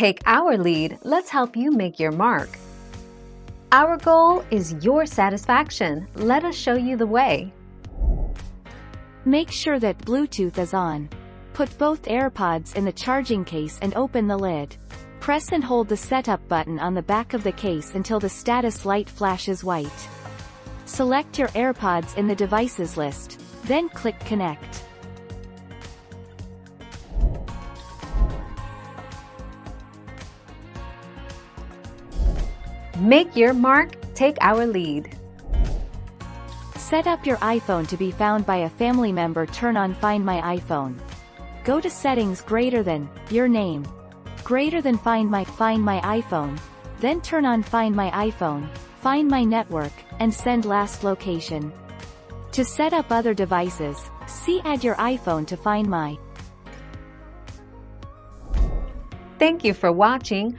Take our lead, let's help you make your mark. Our goal is your satisfaction. Let us show you the way. Make sure that Bluetooth is on. Put both AirPods in the charging case and open the lid. Press and hold the setup button on the back of the case until the status light flashes white. Select your AirPods in the devices list, then click Connect. Make your mark, take our lead. Set up your iPhone to be found by a family member turn on Find My iPhone. Go to settings greater than, your name. Greater than Find My, Find My iPhone. Then turn on Find My iPhone, Find My network, and send last location. To set up other devices, see Add your iPhone to Find My. Thank you for watching.